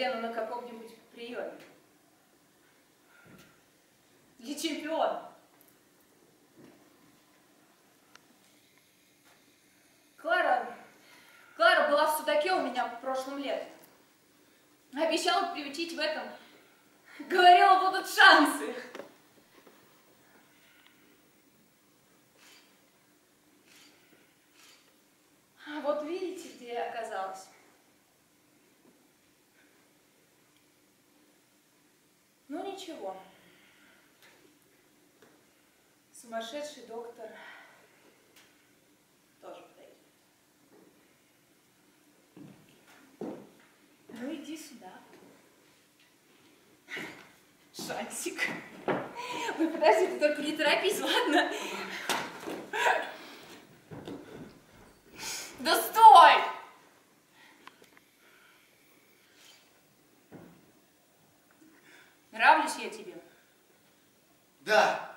надену на каком-нибудь приеме. Я чемпион. Клара, Клара была в судаке у меня в прошлом лете. Обещала приютить в этом. Говорила, будут шансы. Ничего. Сумасшедший доктор тоже подойдет. Ну иди сюда. Шансик. Ой, подожди, ты только не торопись, ладно? Да я тебе? Да.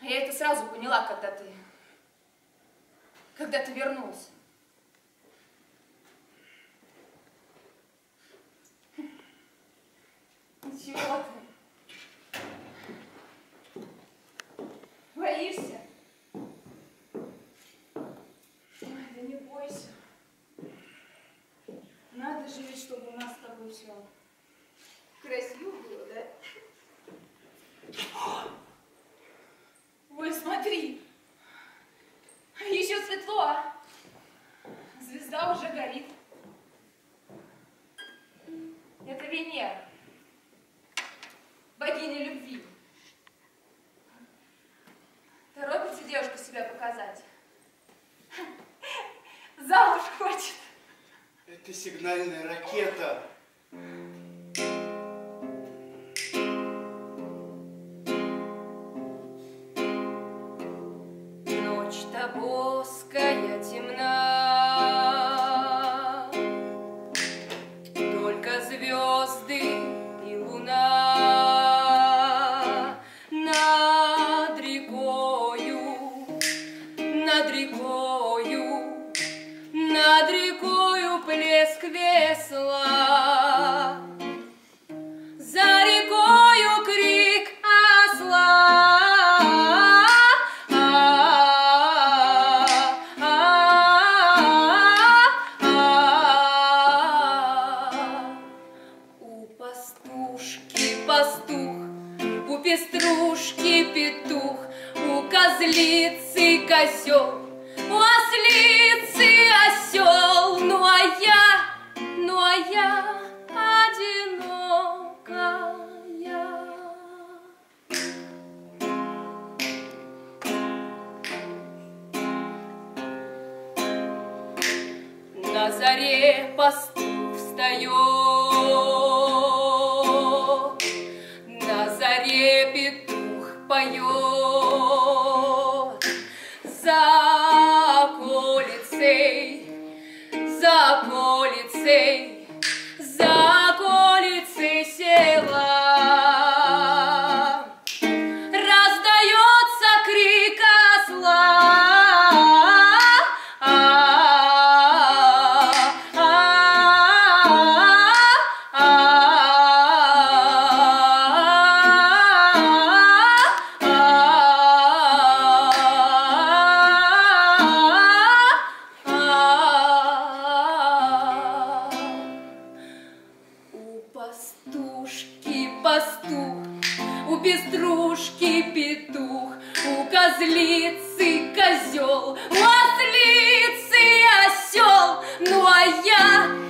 Я это сразу поняла, когда ты... Когда ты вернулся. Все красиво было, да? Ой, смотри. Еще светло. а? Звезда уже горит. Это Венера. Богиня любви. Торопится девушка себя показать. Замуж хочет. Это сигнальная ракета. Ночь тобоская темна, Только звезды и луна Над рекою, над рекою, Над рекою плеск весла, пастух, у пеструшки петух, у козлицы козел, у ослицы осел, ну а я, ну а я одинокая. На заре пастух встает, поет. За околицей, за околицей, кружки петух, у козлицы козел, у ослицы осел, ну а я